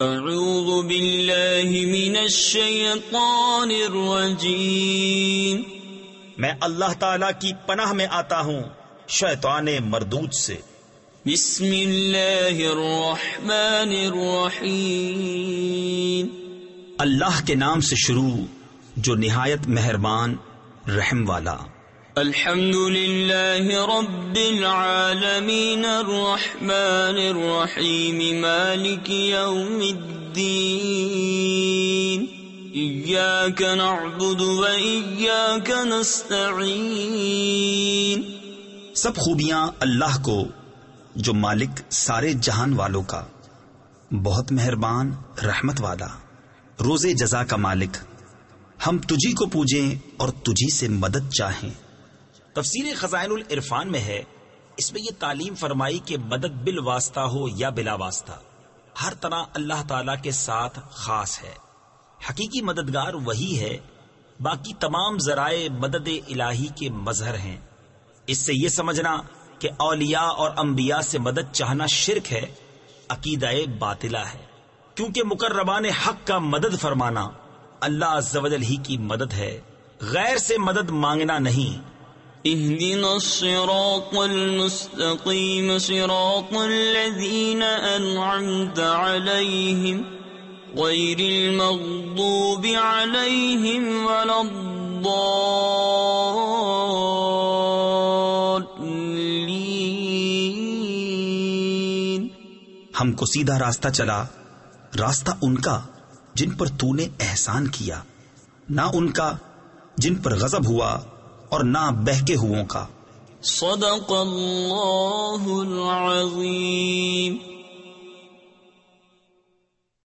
اعوذ باللہ من الشیطان الرجیم میں اللہ تعالی کی پناہ میں آتا ہوں شیطان مردود سے۔ بسم اللہ الرحمن الرحیم. اللہ کے نام سے شروع جو نہایت مہربان رحم والا۔ الحمد للہ رب العالمین الرحمن الرحیم مالک یوم الدین ایاک نعبد و ایاک نستعین سب خوبیاں اللہ کو، جو مالک سارے جہان والوں کا، بہت مہربان، رحمت والا، روزے جزا کا مالک، ہم تجھی کو پوجیں اور تجھی سے مدد چاہیں۔ تفسیر خزائن العرفان میں ہے، اس میں یہ تعلیم فرمائی کہ مدد بال واسطہ ہو یا بلا واسطہ، ہر طرح اللہ تعالی کے ساتھ خاص ہے۔ حقیقی مددگار وہی ہے، باقی تمام ذرائع مدد الہی کے مظہر ہیں۔ اس سے یہ سمجھنا کہ اولیاء اور انبیاء سے مدد چاہنا شرک ہے، عقیدہ باطلہ ہے۔ کیونکہ مقربان حق کا مدد فرمانا اللہ عز و جل ہی کی مدد ہے، غیر سے مدد مانگنا نہیں۔ اهدنا الصراط المستقيم صراط الذين أنعمت عليهم غير المغضوب عليهم ولا الضالين. ہم کو سیدھا راستہ چلا، راستہ ان کا جن پر تو نے احسان کیا، نہ ان کا جن پر غضب ہوا۔ اور نہ بہکے ہوں کا۔ صدق اللہ العظیم۔